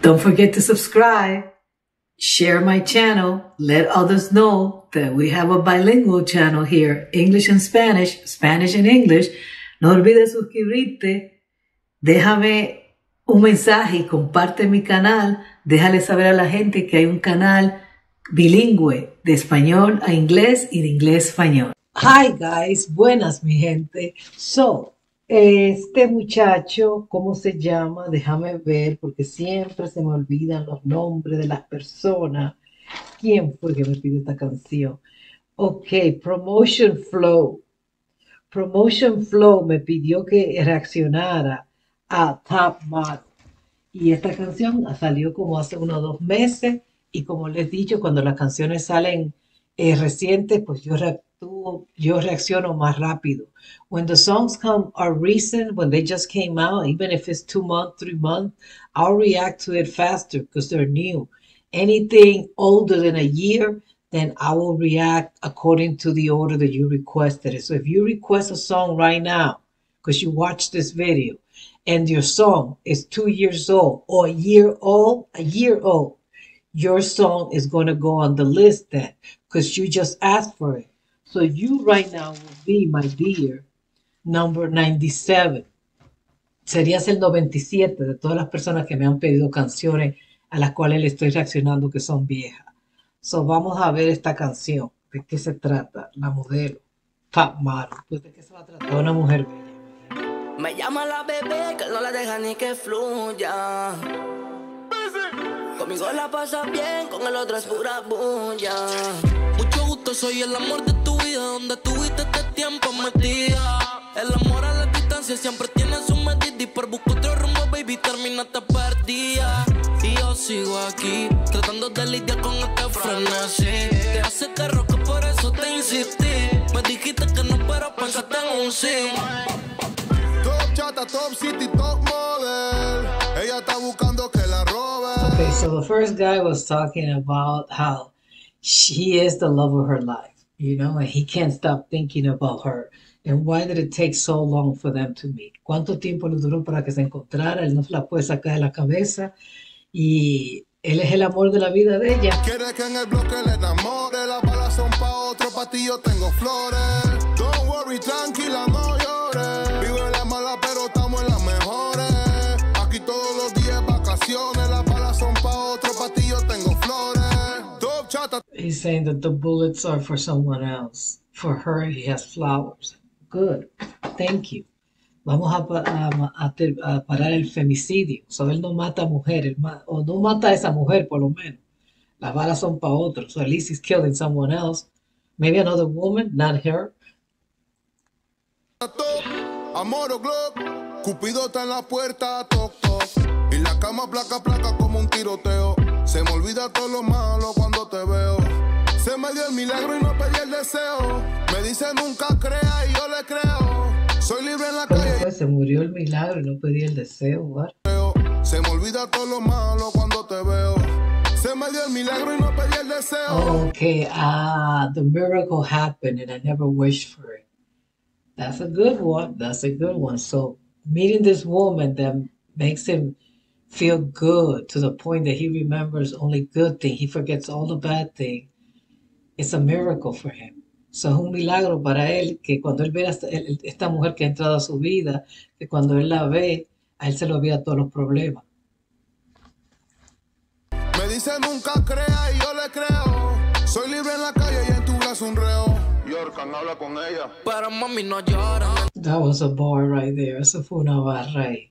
Don't forget to subscribe, share my channel, let others know that we have a bilingual channel here, English and Spanish, Spanish and English. No olvides suscribirte, déjame un mensaje y comparte mi canal, déjale saber a la gente que hay un canal bilingüe de español a inglés y de inglés español. Hi guys, buenas mi gente. So, este muchacho, ¿cómo se llama? Déjame ver, porque siempre se me olvidan los nombres de las personas. ¿Quién fue que me pidió esta canción? Ok, Promotion Flow. Promotion Flow me pidió que reaccionara a Top Model. Y esta canción salió como hace unos dos meses. Y como les he dicho, cuando las canciones salen eh, recientes, pues yo tú, yo reacciono más rápido. When the songs come are recent, when they just came out, even if it's two months, three months, I'll react to it faster because they're new. Anything older than a year, then I will react according to the order that you requested it. So if you request a song right now, because you watched this video, and your song is two years old or a year old, a year old, your song is going to go on the list then because you just asked for it. So you right now will be, my dear, number 97. Serías el 97 de todas las personas que me han pedido canciones a las cuales le estoy reaccionando que son viejas. So vamos a ver esta canción. ¿De qué se trata? La modelo. Model. Pues, ¿De qué se va a tratar? Una mujer bella. Me llama la bebé que no la deja ni que fluya. Conmigo la pasa bien, con el otro es pura bulla. Mucho gusto, soy el amor de tu vida, donde tuviste este tiempo metida. El amor a la distancia siempre tiene su medida y por buscar otro rumbo, baby, terminaste perdida. Y yo sigo aquí, tratando de lidiar con este frenesí. Te hace carro que por eso te insistí. Me dijiste que no, pero pensaste en un sí. Top chata, top city, top model. Ella está buscando que la robe. Okay, so the first guy was talking about how she is the love of her life, you know, and he can't stop thinking about her. And why did it take so long for them to meet? ¿Cuánto tiempo le duró para que se encontrara? Él no se la puede sacar de la cabeza y él es el amor de la vida de ella. Quiere que en el bloque le enamore. Las balas son pa' otro, pa' ti yo tengo flores. Don't worry, tranquila, no llores. Vivo en la mala, pero estamos en las He's saying that the bullets are for someone else. For her, he has flowers. Good. Thank you. Vamos a, a- a a parar el femicidio. So, él no mata a mujeres, o no mata a esa mujer, por lo menos. Las balas son para otros. So, at least he's killing someone else. Maybe another woman, not her. Amor o Glock. Cupido está en la puerta, toc toc. Y la cama placa placa como un tiroteo. Se me olvida todo lo malo cuando te veo. Se me dio el milagro y no pedí el deseo. Me dice nunca crea y yo le creo. Soy libre en la ¿Cómo calle? Se murió el milagro y no pedí el deseo. Creo. Se me olvida todo lo malo cuando te veo. Se me dio el milagro y no pedí el deseo. Okay, ah, the miracle happened and I never wished for it. That's a good one. That's a good one. So meeting this woman that makes him feel good to the point that he remembers only good thing. He forgets all the bad thing. It's a miracle for him. So es un milagro para él que cuando él ve a esta, mujer que ha entrado a su vida, que cuando él la ve, a él se le olvida todos los problemas. Me dice nunca crea y yo le creo. Soy libre en la calle y en tu brazo un reo. Yorkan habla con ella. Pero mami no llora. That was a bar right there. Eso fue una barra ahí.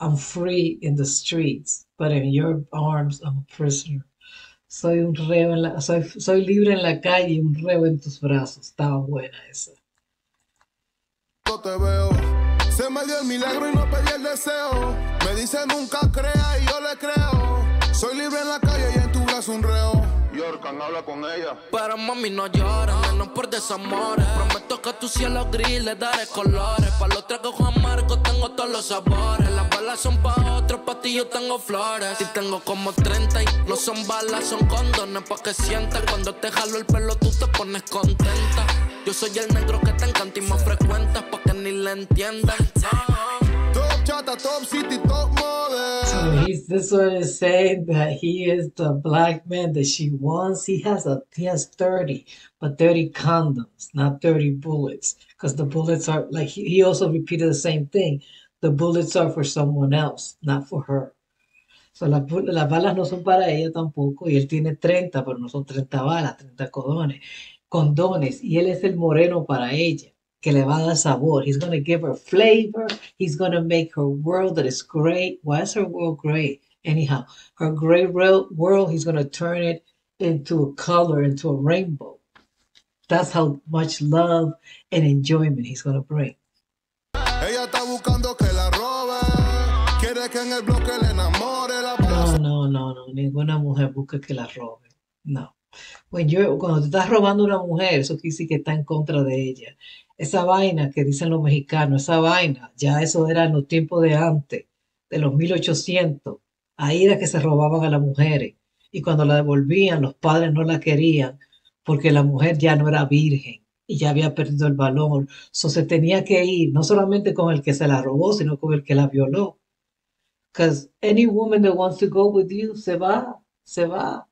I'm free in the streets, but in your arms I'm a prisoner. Soy un reo en la, soy, soy libre en la calle y un reo en tus brazos. Estaba buena esa. cuando te veo. Se me dio el milagro y no pedí el deseo. Me dice nunca crea y yo le creo. Soy libre en la calle y en tu brazo un reo. Yorkan habla con ella. Pero mami no llora, menos por desamores. Prometo que tu cielo gris le daré colores. Pa' los tragos amargos tengo todos los sabores. Las balas son pa' otros, pa' ti yo tengo flores. Y tengo como 30 y no son balas, son condones. Pa' que sientas cuando te jalo el pelo tú te pones contenta. Yo soy el negro que te encanta y más frecuentas pa' que ni le entiendas. Top chata, top city, top So he's this one is saying that he is the black man that she wants. He has a he has 30, but 30 condoms, not 30 bullets. Because the bullets are like he, he also repeated the same thing. The bullets are for someone else, not for her. So las, las balas no son para ella tampoco, y él tiene 30, pero no son 30 balas, 30 condones, condones, y él es el moreno para ella, que le va a dar sabor. He's going to give her flavor, he's going to make her world that is great. Why is her world great? Anyhow, her great world, he's going to turn it into a color, into a rainbow. That's how much love and enjoyment he's going to bring. Ella está buscando que la robe, quiere que en el bloque le enamore la No, no, no, no, ninguna mujer busca que la robe. No. You're, cuando te estás robando una mujer, eso quiere decir que está en contra de ella. Esa vaina que dicen los mexicanos, esa vaina, ya eso era en los tiempos de antes, de los 1800. Ahí era que se robaban a las mujeres. Y cuando la devolvían, los padres no la querían porque la mujer ya no era virgen y ya había perdido el valor. So se tenía que ir, no solamente con el que se la robó, sino con el que la violó. Because any woman that wants to go with you se va, se va.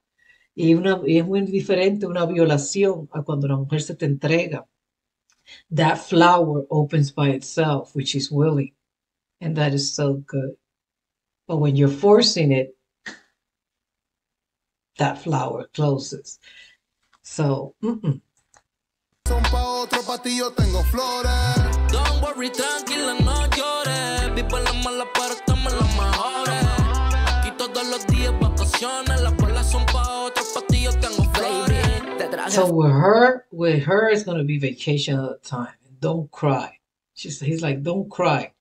Y, una, y es muy diferente una violación a cuando la mujer se te entrega. That flower opens by itself, which is willing. And that is so good. But when you're forcing it, that flower closes. So, mm -mm. Son pa' otro patillo, tengo flores. Don't worry, tranquila, no llores. Vive la mala, pero estamos las mejores. Aquí todos los días vacaciones. Las So with her, with her, it's gonna be vacation all the time. Don't cry. She's, he's like, don't cry,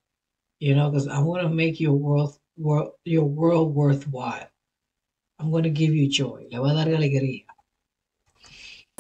you know, because I'm gonna make your world, world, your world worthwhile. I'm gonna give you joy. Le voy a dar alegría.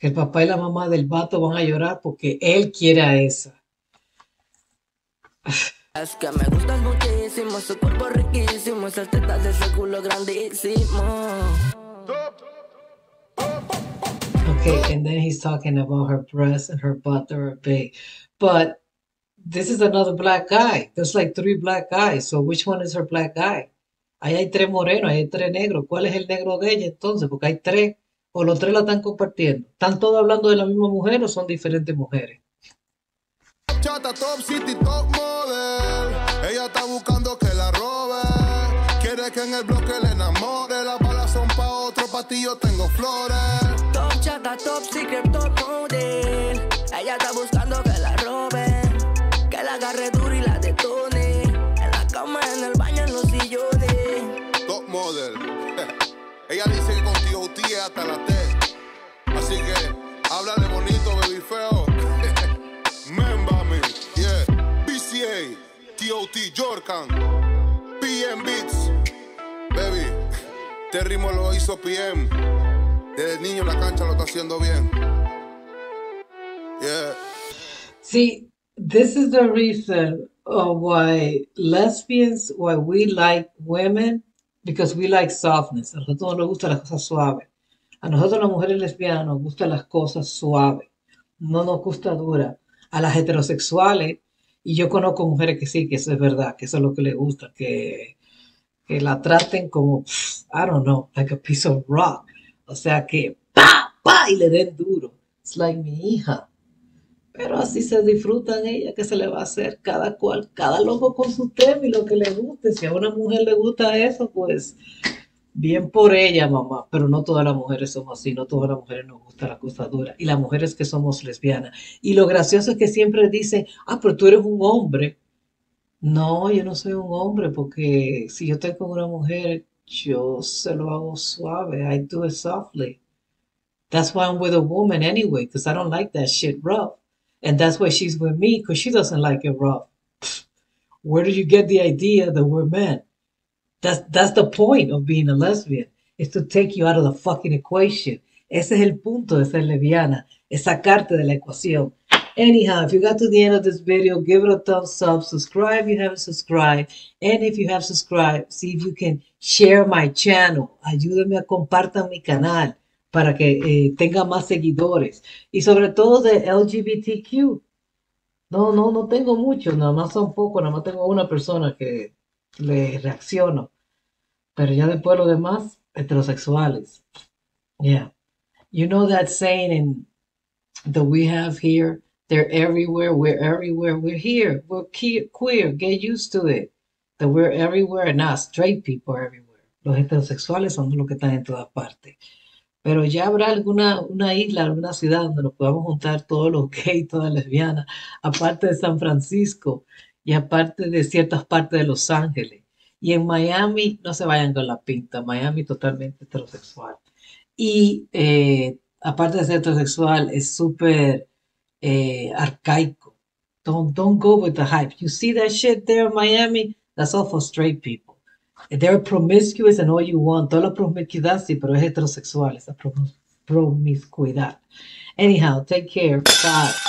el papá y la mamá del vato van a llorar porque él quiere a esa. Es que me gustas muchísimo, su cuerpo riquísimo, esas tetas de ese culo grandísimo. Okay, and then he's talking about her breasts and her butt that are big. But this is another black guy. There's like three black guys. So which one is her black guy? Ahí hay tres morenos, ahí hay tres negros. ¿Cuál es el negro de ella entonces? Porque hay tres o los tres la están compartiendo? ¿Están todos hablando de la misma mujer o son diferentes mujeres? Chata, top city, top model. Ella está buscando que la robe. Quiere que en el bloque le enamore. Las balas son pa' otro patillo, tengo flores. Top chata, top secret, top model. Ella está buscando que Ella dice que contigo hasta la T. Así que háblale bonito, baby feo. Membame, yeah. BCA, TOT, Jorkan, PM Beats. Baby, este ritmo lo hizo PM. Desde niño en la cancha lo está haciendo bien. Yeah. See, this is the reason why lesbians, why we like women because we like softness. A nosotros nos gustan las cosas suaves. A nosotros las mujeres lesbianas nos gustan las cosas suaves. No nos gusta dura. A las heterosexuales, y yo conozco mujeres que sí, que eso es verdad, que eso es lo que les gusta, que, que la traten como, I don't know, like a piece of rock. O sea, que pa, pa, y le den duro. It's like mi hija. Pero así se disfrutan ella, ¿qué se le va a hacer? Cada cual, cada loco con su tema y lo que le guste. Si a una mujer le gusta eso, pues bien por ella, mamá. Pero no todas las mujeres somos así, no todas las mujeres nos gusta la cosa dura. Y las mujeres que somos lesbianas. Y lo gracioso es que siempre dicen, ah, pero tú eres un hombre. No, yo no soy un hombre porque si yo estoy con una mujer, yo se lo hago suave. I do it softly. That's why I'm with a woman anyway, because I don't like that shit rough. And that's why she's with me, because she doesn't like it rough. Where did you get the idea that we're men? That's, that's the point of being a lesbian, is to take you out of the fucking equation. Ese es el punto de ser lesbiana, es sacarte de la ecuación. Anyhow, if you got to the end of this video, give it a thumbs up, subscribe if you haven't subscribed, and if you have subscribed, see if you can share my channel. Ayúdenme a compartan mi canal para que eh, tenga más seguidores. Y sobre todo de LGBTQ. No, no, no tengo muchos, nada más son pocos, nada más tengo una persona que le reacciono. Pero ya después lo demás, heterosexuales. Yeah. You know that saying in, that we have here? They're everywhere, we're everywhere, we're here, we're queer, get used to it. That we're everywhere, not straight people are everywhere. Los heterosexuales son los que están en todas partes. Pero ya habrá alguna una isla, alguna ciudad donde nos podamos juntar todos los gays, todas lesbianas, aparte de San Francisco y aparte de ciertas partes de Los Ángeles. Y en Miami no se vayan con la pinta, Miami totalmente heterosexual. Y eh, aparte de ser heterosexual, es súper eh, arcaico. Don't, don't go with the hype. You see that shit there in Miami? That's all for straight people. They're promiscuous and all you want. Toda la promiscuidad, sí, pero es heterosexual, esa promiscuidad. Anyhow, take care. Bye.